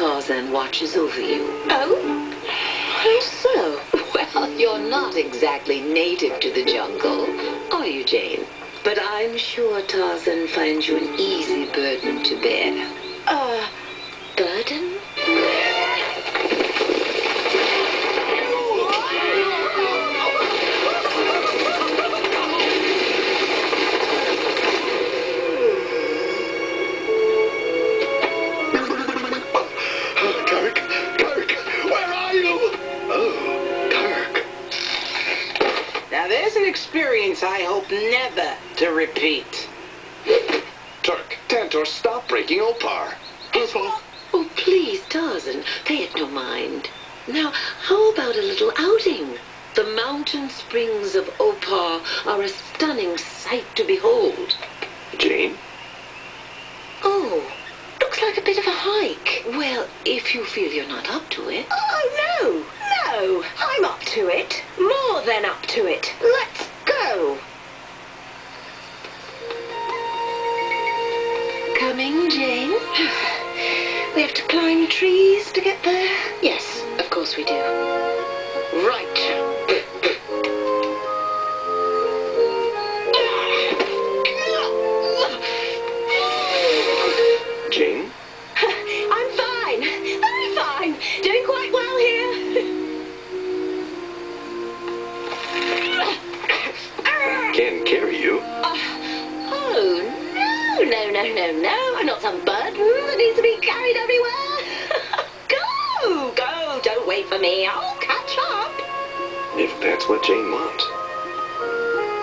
Tarzan watches over you. Oh? How so? Well, you're not exactly native to the jungle, are you, Jane? But I'm sure Tarzan finds you an easy burden to bear. Experience I hope never to repeat. Terk, Tantor, stop breaking Opar. Oh, please, Tarzan, pay it no mind. Now, how about a little outing? The mountain springs of Opar are a stunning sight to behold. Jane? Oh, looks like a bit of a hike. Well, if you feel you're not up to it. oh no, no, I'm up to it. More than up to it. Coming, Jane? We have to climb trees to get there. Yes, of course we do. Right. Jane? I'm fine, very fine. Doing quite well here. Can carry you. Oh, no, no, no, no. I'm not some burden that mm, needs to be carried everywhere. go, go. Don't wait for me. I'll catch up. If that's what Jane wants.